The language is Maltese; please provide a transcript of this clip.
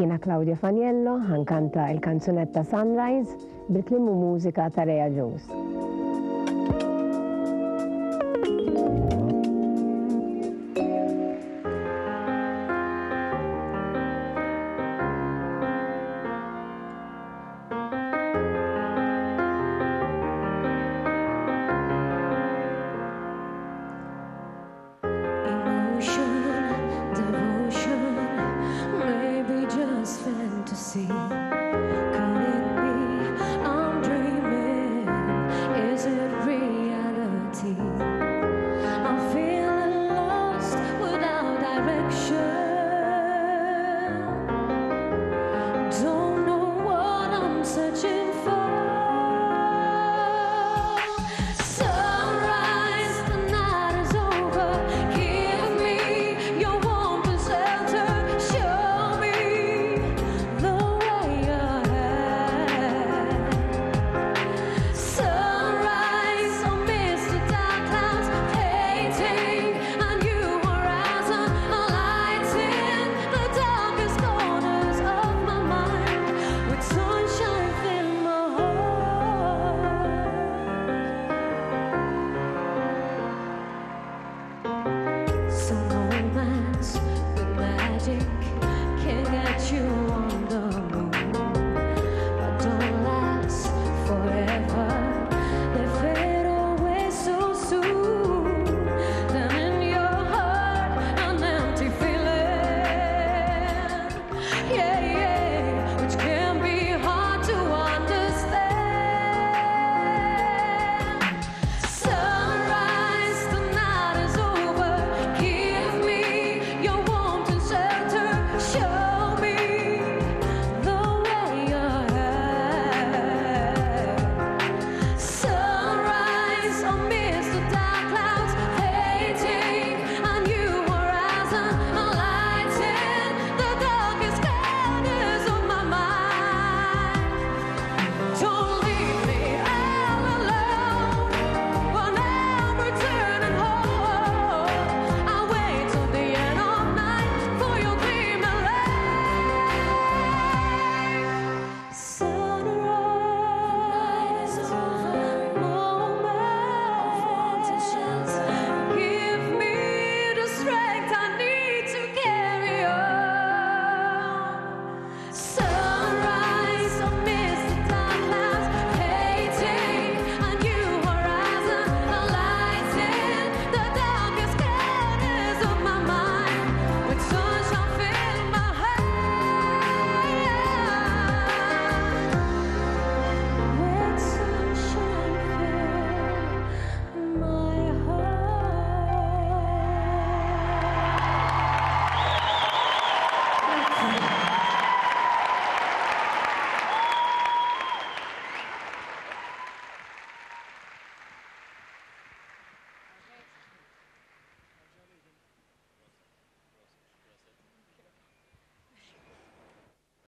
Jiena Claudia Faniello ħankanta il-kanzunetta Sunrise bil-klim u mużika ta' Rea Jones.